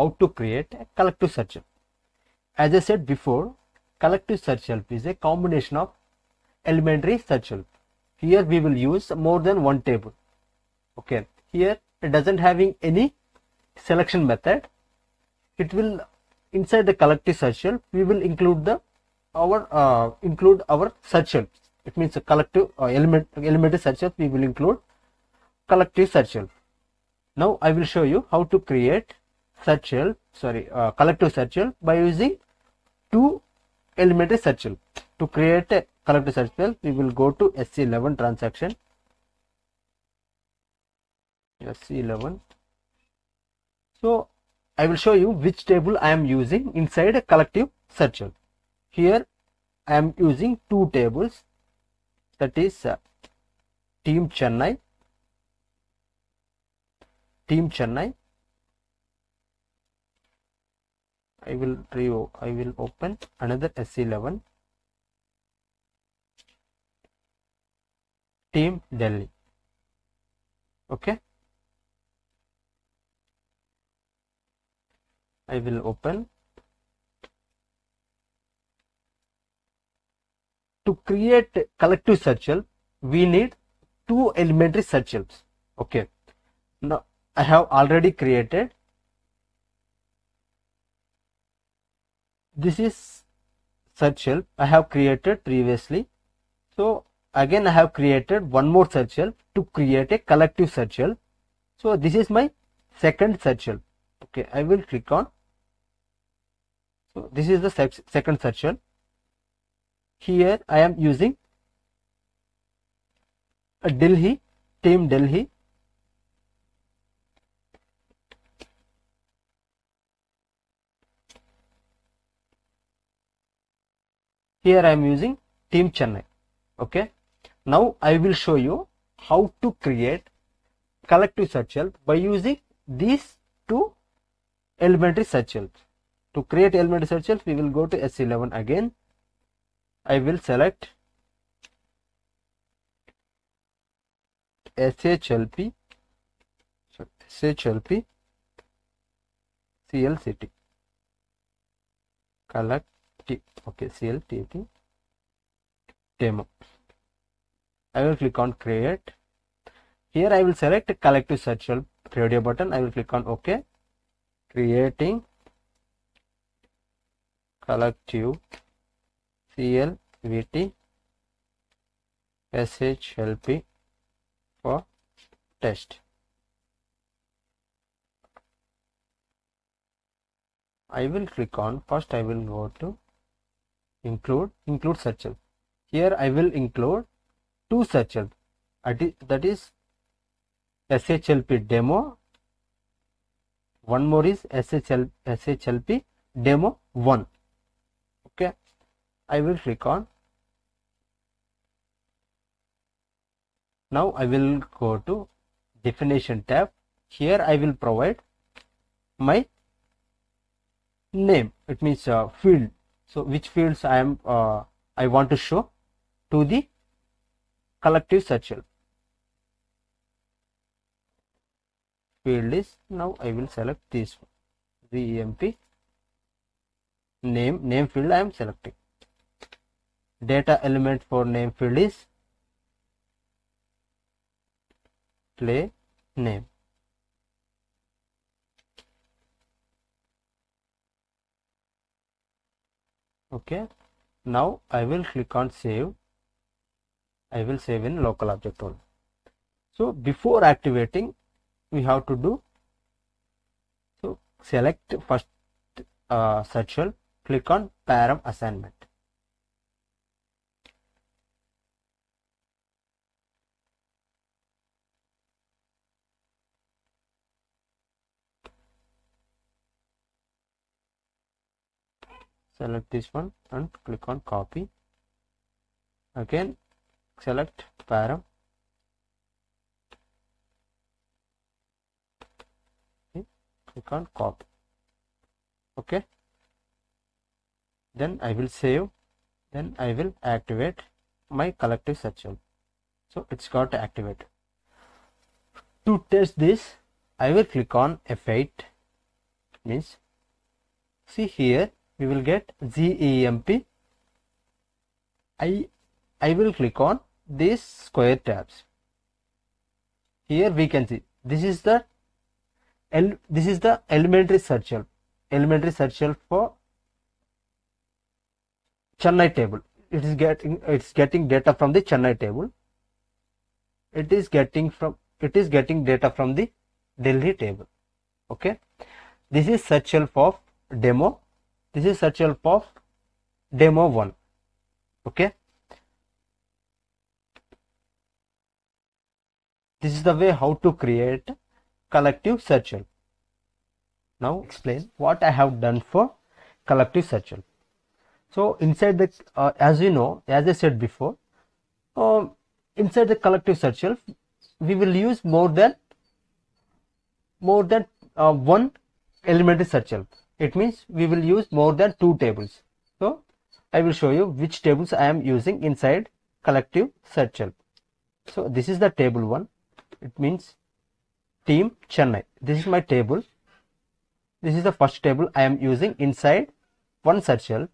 how to create a collective search help. As I said before, collective search help is a combination of elementary search help. Here we will use more than one table. Okay, here it doesn't having any selection method. It will inside the collective search help we will include the our uh, include our search help. It means a collective uh, element elementary search help we will include collective search help. Now I will show you how to create search help sorry uh, collective search help by using two elementary search help. To create a collective search help we will go to SE11 transaction. SE11 so I will show you which table I am using inside a collective search help. Here I am using two tables. That is uh, team Chennai. Team Chennai I will I will open another SE11 team Delhi. Okay? I will open to create collective search help we need two elementary search helps okay. Now I have already created this is search help. I have created previously. So again I have created one more search help to create a collective search help. So this is my second search help. Okay I will click on. So this is the sec second search help. Here I am using a Delhi team Delhi here I am using team Chennai. Okay? Now I will show you how to create collective search help by using these two elementary search helps. To create elementary search help we will go to S11 again. I will select SHLP SHLP CLCT collect okay CLTT demo. I will click on create. Here I will select collective search radio button. I will click on OK. Creating collective CLVT SHLP for test. I will click on first I will go to include include search help. Here I will include two search help that is SHLP demo. One more is SHL, SHLP demo 1 okay. I will click on. Now I will go to definition tab. Here I will provide my name. It means uh, field so which fields I am uh, I want to show to the collective search help field is now I will select this one. The EMP name name field I am selecting. Data element for name field is play name okay. Now I will click on save. I will save in local object only. So before activating we have to do so select first uh, help click on param assignment select this one and click on copy. Again select param. Okay. click on copy. Okay. Then I will save. Then I will activate my collective help so it's got activated. To test this I will click on F8 means see here we will get GEMP I I will click on these square tabs. Here we can see this is the L, this is the elementary search help elementary search help for Chennai table. It is getting it's getting data from the Chennai table. It is getting from it is getting data from the Delhi table. Okay. This is search help of demo this is search help of demo 1 okay? This is the way how to create collective search help. Now explain what i have done for collective search help. So inside the uh, as you know as i said before um, inside the collective search help we will use more than more than uh, one elementary search help it means we will use more than two tables. So i will show you which tables i am using inside collective search help. So this is the table one. It means team chennai. This is my table. This is the first table i am using inside one search help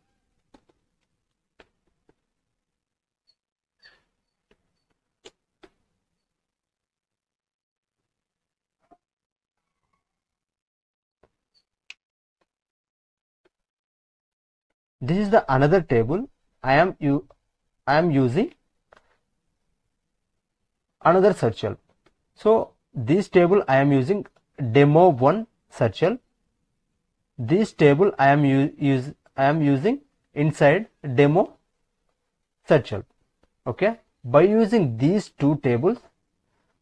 this is the another table I am you I am using another search help. So this table I am using demo one search help. This table I am use I am using inside demo search help. Okay. By using these two tables,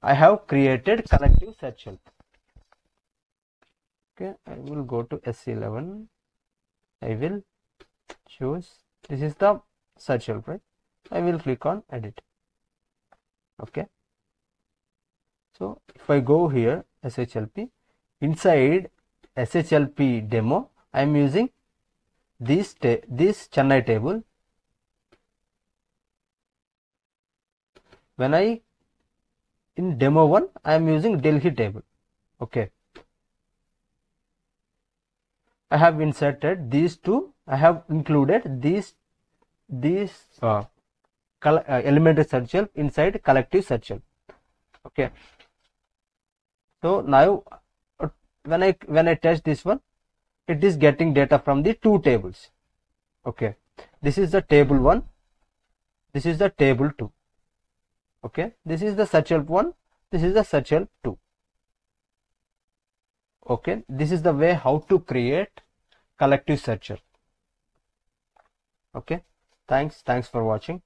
I have created collective search help. Okay, I will go to S11. I will choose. This is the search help right i will click on edit. Okay. So if i go here shlp inside shlp demo i am using this this chennai table. When i in demo 1 i am using delhi table. Okay. I have inserted these two I have included these these uh, uh, elementary search help inside collective search help. Okay. So now uh, when I when I test this one it is getting data from the two tables. Okay. This is the table 1 this is the table 2 okay. This is the search help 1 this is the search help 2 okay. This is the way how to create collective searcher okay? Thanks. Thanks for watching